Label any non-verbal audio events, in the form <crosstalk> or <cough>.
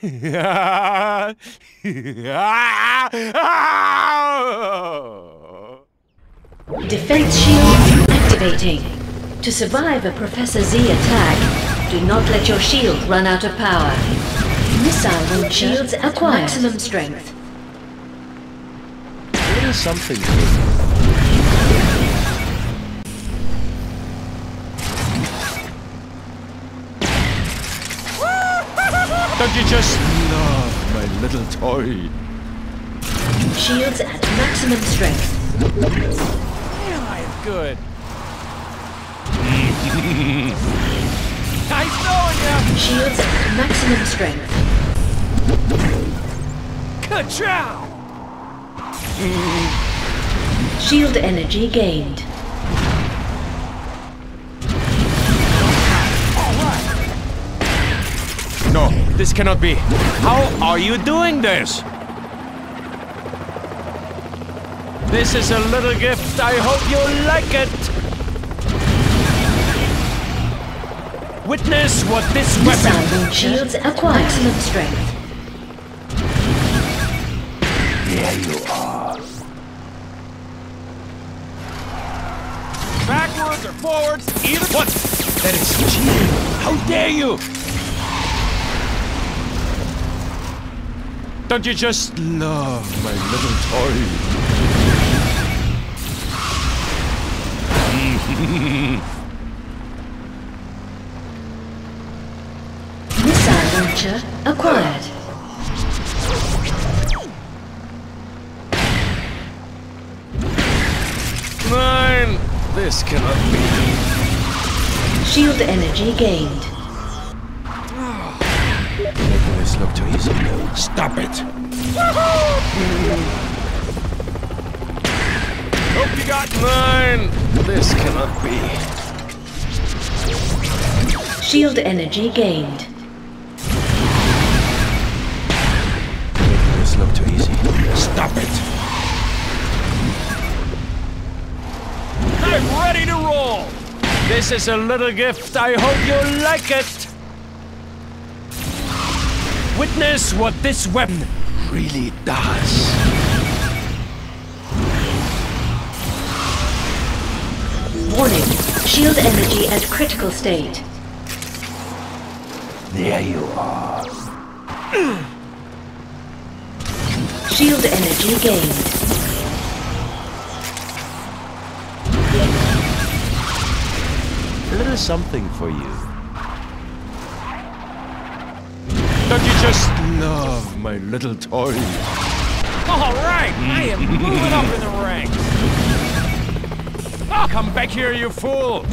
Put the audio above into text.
Defense shield activating. To survive a Professor Z attack, do not let your shield run out of power. Missile launcher shields at maximum strength. It is something Don't you just love my little toy? Shields at maximum strength. Good. <laughs> nice knowing ya! Shields at maximum strength. Ka-chow! Shield energy gained. This cannot be. How are you doing this? This is a little gift. I hope you like it. Witness what this Missile weapon. launcher shields at maximum strength. There you are. Backwards or forwards, either. What? That is cheating. How dare you? Don't you just love my little toy? Missile launcher acquired. Nine. This cannot be. Shield energy gained. Making this look too easy. Stop it. Hope you got nine. This cannot be. Shield energy gained. Making this look too easy. Stop it. I'm ready to roll. This is a little gift. I hope you like it. Witness what this weapon really does. Warning. Shield energy at critical state. There you are. Shield energy gained. A little something for you. You just love my little toy? All right, I am moving up in the ranks. Oh, come back here, you fool!